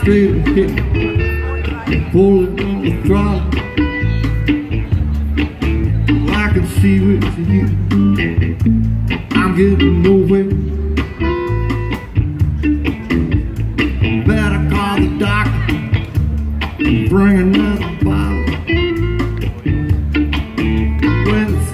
Straight ahead, pulling on the throttle. I can see with you, I'm getting nowhere.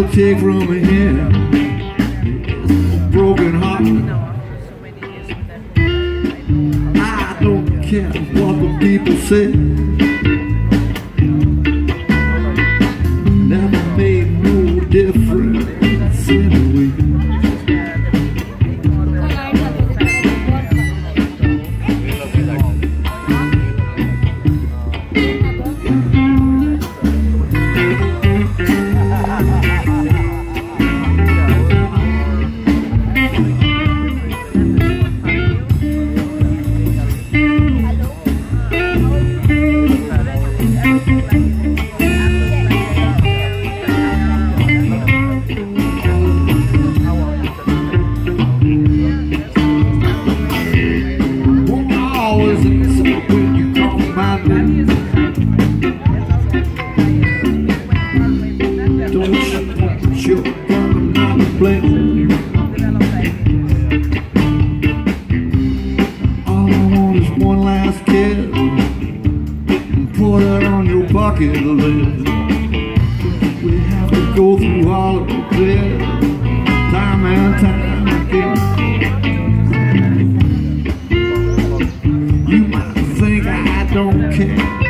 you'll take from is broken heart. I don't care what the people say. We have to go through all of this time and time again. You might think I don't care.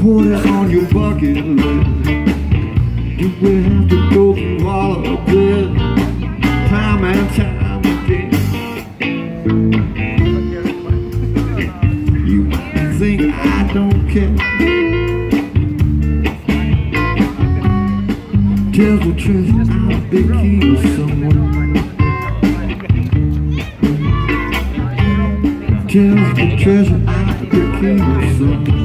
Put it on your bucket list. Do we have to go through all of this time and time Care. Tells the treasure I became someone. Tells the treasure I became someone.